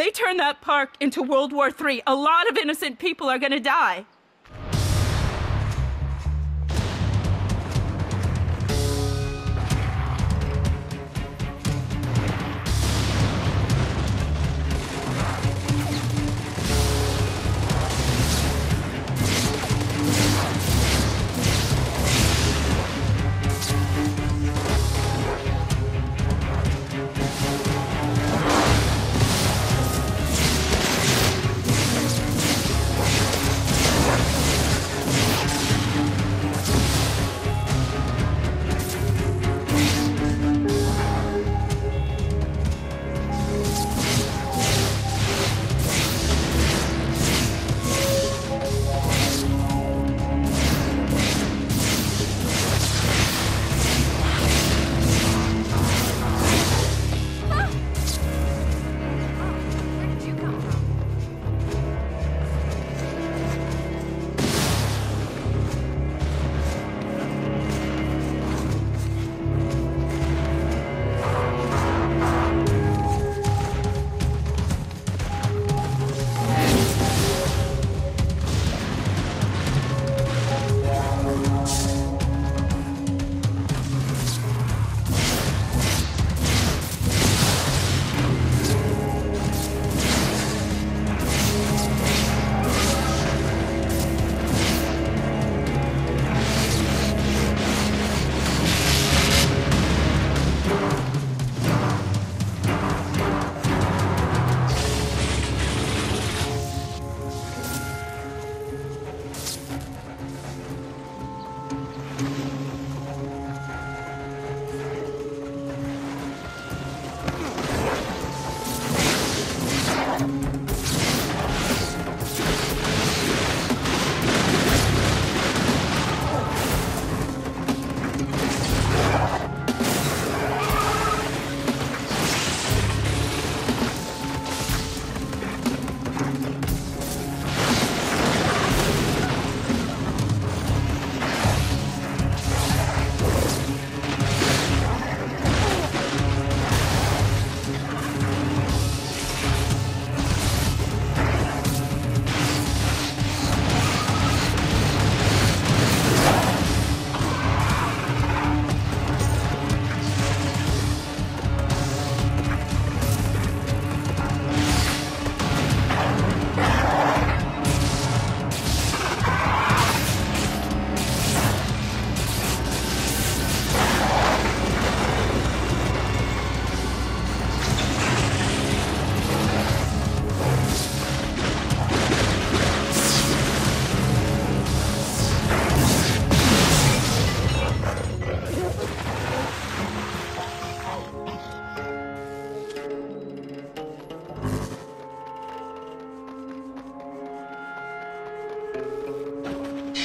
they turn that park into World War III, a lot of innocent people are gonna die.